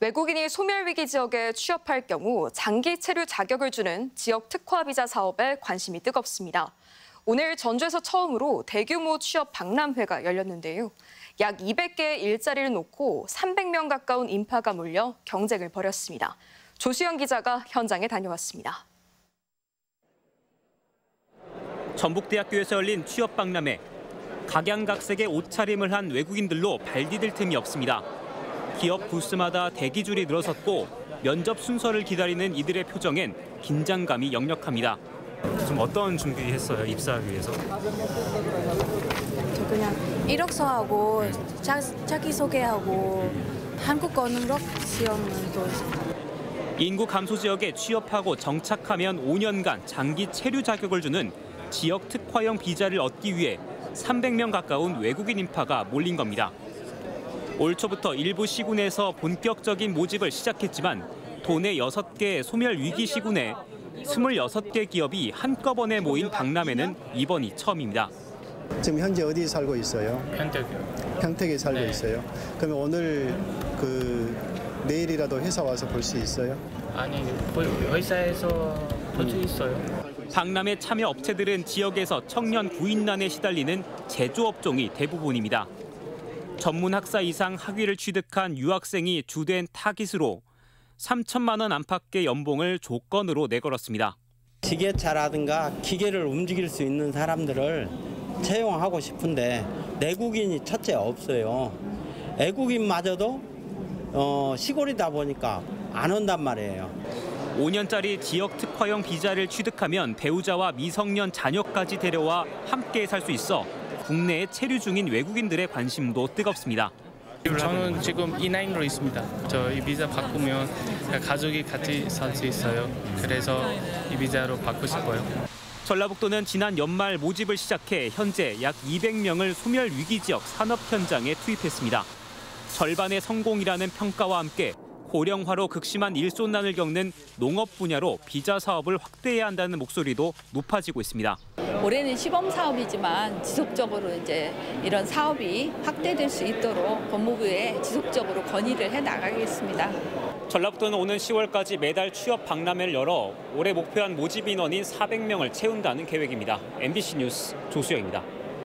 외국인이 소멸위기 지역에 취업할 경우 장기 체류 자격을 주는 지역 특화 비자 사업에 관심이 뜨겁습니다. 오늘 전주에서 처음으로 대규모 취업 박람회가 열렸는데요. 약 200개의 일자리를 놓고 300명 가까운 인파가 몰려 경쟁을 벌였습니다. 조수영 기자가 현장에 다녀왔습니다. 전북대학교에서 열린 취업 박람회. 각양각색의 옷차림을 한 외국인들로 발디딜 틈이 없습니다. 기업 부스마다 대기줄이 늘어섰고 면접 순서를 기다리는 이들의 표정엔 긴장감이 역력합니다. 좀 어떤 준비했어요 입사하기 위해서? 저 그냥 이력서하고 자, 자기소개하고 한국어 능력 시험은 또 인구 감소 지역에 취업하고 정착하면 5년간 장기 체류 자격을 주는 지역 특화형 비자를 얻기 위해 300명 가까운 외국인 인파가 몰린 겁니다. 올 초부터 일부 시군에서 본격적인 모집을 시작했지만 도내 6개 소멸 위기 시군에 26개 기업이 한꺼번에 모인 박람회는 이번이 처음입니다. 지금 현재 어디 살고 있어요? 편득이요. 평택에 살고 네. 있어요. 그러면 오늘 그 내일이라도 회사 와서 볼 수 있어요? 아니 거의 회사에서 볼수 있어요. 박람회 참여 업체들은 지역에서 청년 구인난에 시달리는 제조업종이 대부분입니다. 전문 학사 이상 학위를 취득한 유학생이 주된 타깃으로 3천만 원 안팎의 연봉을 조건으로 내걸었습니다. 지게차라든가 기계를 움직일 수 있는 사람들을 채용하고 싶은데 내국인이 첫째 없어요. 애국인마저도 어, 시골이다 보니까 안 온단 말이에요. 5년짜리 지역 특화형 비자를 취득하면 배우자와 미성년 자녀까지 데려와 함께 살 수 있어 국내에 체류 중인 외국인들의 관심도 뜨겁습니다. 저는 지금 E9로 있습니다. 저 이 비자 바꾸면 가족이 같이 살 수 있어요. 그래서 이 비자로 바꾸고 싶어요. 전라북도는 지난 연말 모집을 시작해 현재 약 200명을 소멸 위기 지역 산업 현장에 투입했습니다. 절반의 성공이라는 평가와 함께 고령화로 극심한 일손난을 겪는 농업 분야로 비자 사업을 확대해야 한다는 목소리도 높아지고 있습니다. 올해는 시범 사업이지만 지속적으로 이제 이런 사업이 확대될 수 있도록 법무부에 지속적으로 건의를 해 나가겠습니다. 전라북도는 오는 10월까지 매달 취업 박람회를 열어 올해 목표한 모집 인원인 400명을 채운다는 계획입니다. MBC 뉴스 조수영입니다.